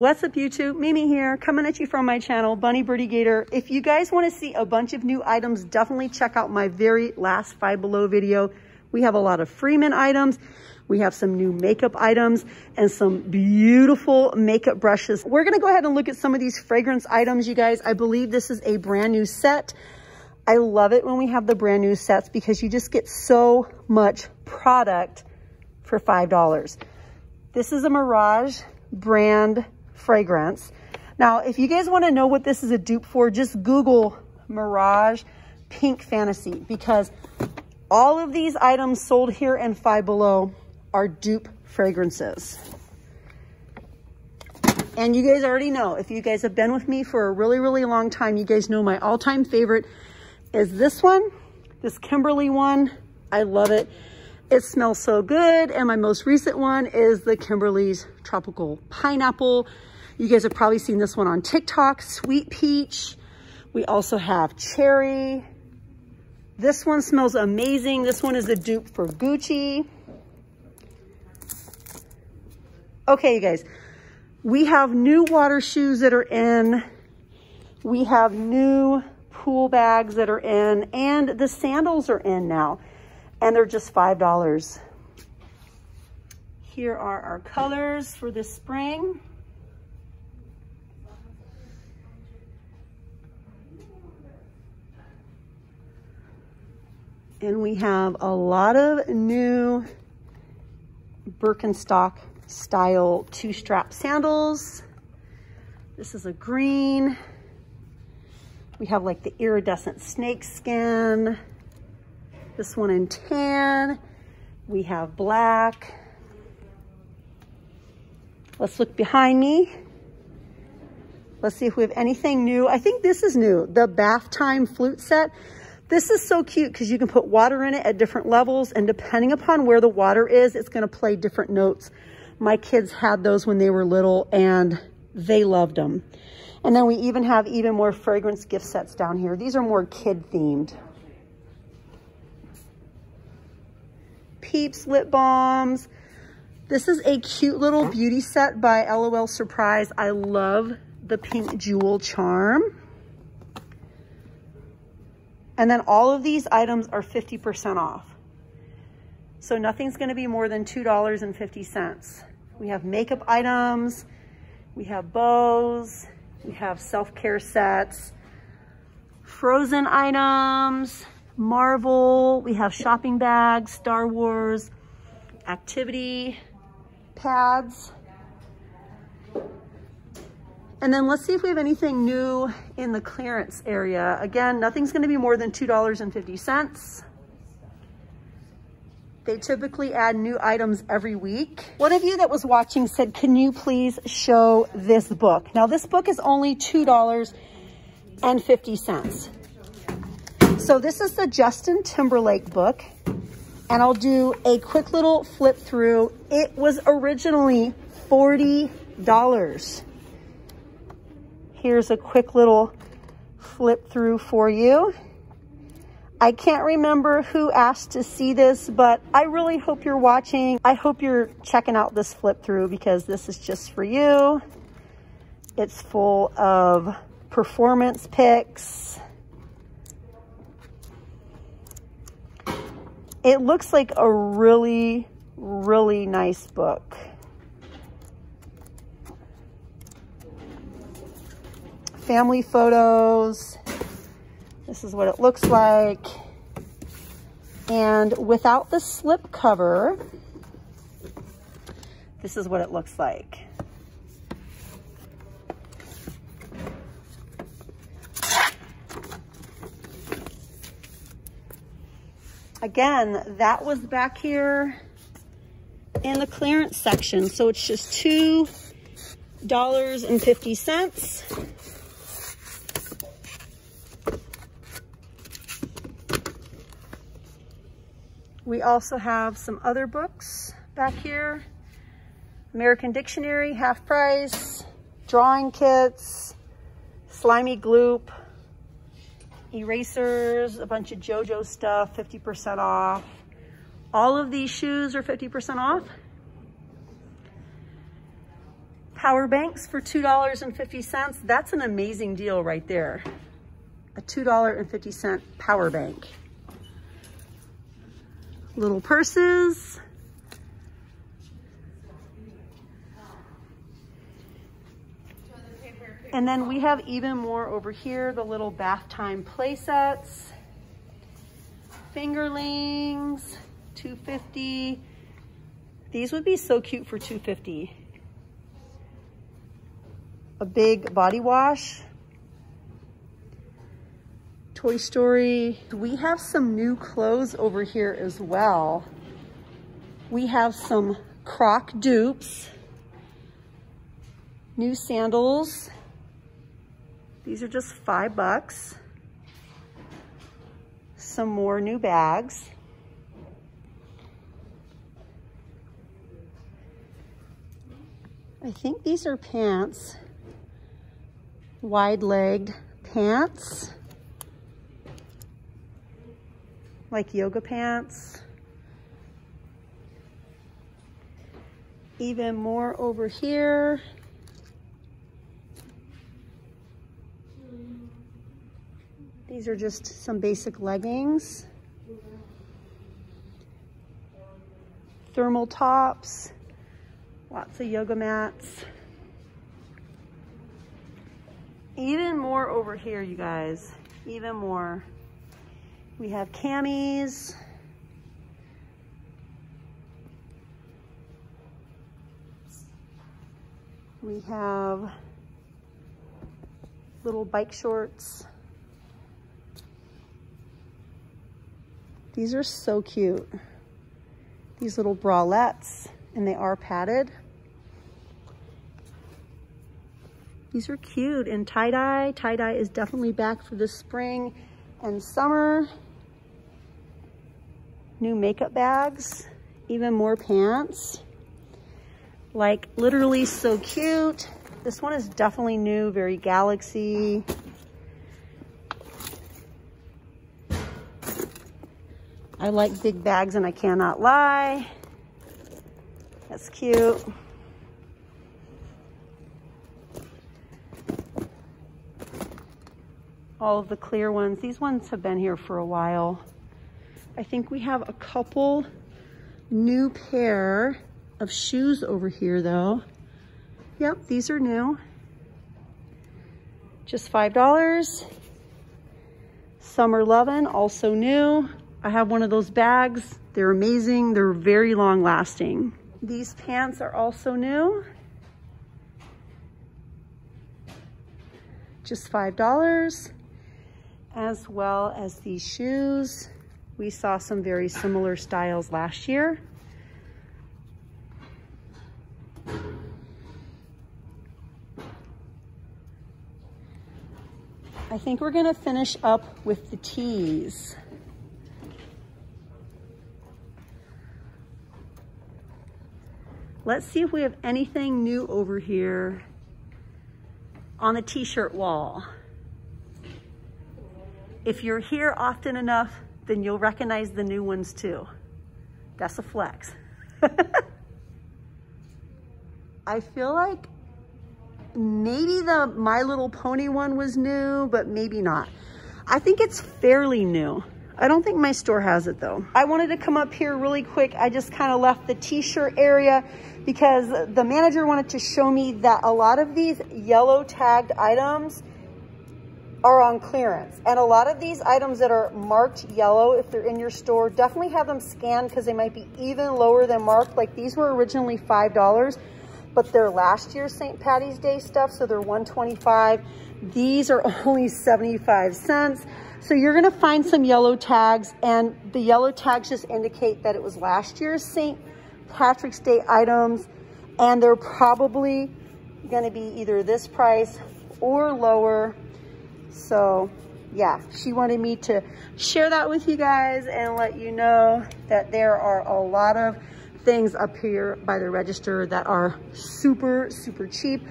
What's up YouTube? Mimi here, coming at you from my channel, Bunny Birdy Gator. If you guys wanna see a bunch of new items, definitely check out my very last Five Below video. We have a lot of Freeman items. We have some new makeup items and some beautiful makeup brushes. We're gonna go ahead and look at some of these fragrance items, you guys. I believe this is a brand new set. I love it when we have the brand new sets because you just get so much product for $5. This is a Mirage brand fragrance. Now, if you guys want to know what this is a dupe for, just Google Mirage Pink Fantasy because all of these items sold here in Five Below are dupe fragrances. And you guys already know, if you guys have been with me for a really, really long time, you guys know my all-time favorite is this one, this Kimberly one. I love it. It smells so good. And my most recent one is the Kimberly's Tropical Pineapple. You guys have probably seen this one on TikTok, Sweet Peach. We also have Cherry. This one smells amazing. This one is a dupe for Gucci. Okay, you guys, we have new water shoes that are in. We have new pool bags that are in and the sandals are in now and they're just $5. Here are our colors for this spring. And we have a lot of new Birkenstock style two strap sandals. This is a green. We have like the iridescent snake skin. This one in tan. We have black. Let's look behind me. Let's see if we have anything new. I think this is new, the bath time flute set. This is so cute because you can put water in it at different levels and depending upon where the water is, it's gonna play different notes. My kids had those when they were little and they loved them. And then we even have even more fragrance gift sets down here. These are more kid themed. Peeps lip balms. This is a cute little beauty set by LOL Surprise. I love the pink jewel charm. And then all of these items are 50% off. So nothing's gonna be more than $2.50. We have makeup items, we have bows, we have self-care sets, frozen items, Marvel, we have shopping bags, Star Wars, activity pads. And then let's see if we have anything new in the clearance area. Again, nothing's gonna be more than $2.50. They typically add new items every week. One of you that was watching said, can you please show this book? Now this book is only $2.50. So this is the Justin Timberlake book and I'll do a quick little flip through. It was originally $40. Here's a quick little flip through for you. I can't remember who asked to see this, but I really hope you're watching. I hope you're checking out this flip through because this is just for you. It's full of performance pics, It looks like a really, really nice book. Family photos. This is what it looks like. And without the slip cover, this is what it looks like. Again, that was back here in the clearance section. So it's just $2.50. We also have some other books back here. American Dictionary, half price, drawing kits, slimy gloop, erasers, a bunch of JoJo stuff, 50% off. All of these shoes are 50% off. Power banks for $2.50. That's an amazing deal right there. A $2.50 power bank. Little purses. And then we have even more over here, the little bath time play sets. Fingerlings, 250. These would be so cute for 250. A big body wash. Toy Story. We have some new clothes over here as well. We have some Croc dupes, new sandals. These are just five bucks. Some more new bags. I think these are pants, wide-legged pants, like yoga pants. Even more over here. These are just some basic leggings. Thermal tops. Lots of yoga mats. Even more over here, you guys. Even more. We have camis. We have little bike shorts. These are so cute. These little bralettes and they are padded. These are cute and tie-dye. Tie-dye is definitely back for the spring and summer. New makeup bags, even more pants. Like literally so cute. This one is definitely new, very galaxy. I like big bags and I cannot lie. That's cute. All of the clear ones. These ones have been here for a while. I think we have a couple new pair of shoes over here though. Yep, these are new. Just $5. Summer Lovin', also new. I have one of those bags. They're amazing. They're very long lasting. These pants are also new. Just $5, as well as these shoes. We saw some very similar styles last year. I think we're gonna finish up with the tees. Let's see if we have anything new over here on the t-shirt wall. If you're here often enough, then you'll recognize the new ones too. That's a flex. I feel like maybe the My Little Pony one was new, but maybe not. I think it's fairly new. I don't think my store has it though. I wanted to come up here really quick. I just kind of left the t-shirt area because the manager wanted to show me that a lot of these yellow tagged items are on clearance. And a lot of these items that are marked yellow, if they're in your store, definitely have them scanned because they might be even lower than marked. Like these were originally $5, but they're last year's St. Patty's Day stuff, so they're 125. These are only 75 cents. So you're gonna find some yellow tags and the yellow tags just indicate that it was last year's St. Patrick's Day items and they're probably gonna be either this price or lower. So yeah, she wanted me to share that with you guys and let you know that there are a lot of things up here by the register that are super, super cheap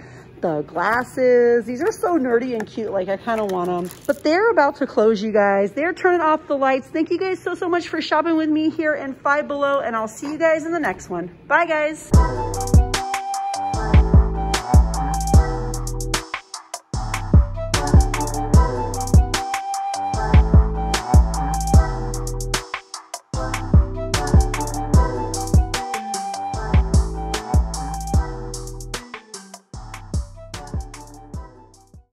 the glasses. These are so nerdy and cute. Like I kind of want them, but they're about to close you guys. They're turning off the lights. Thank you guys so, so much for shopping with me here in Five Below and I'll see you guys in the next one. Bye guys.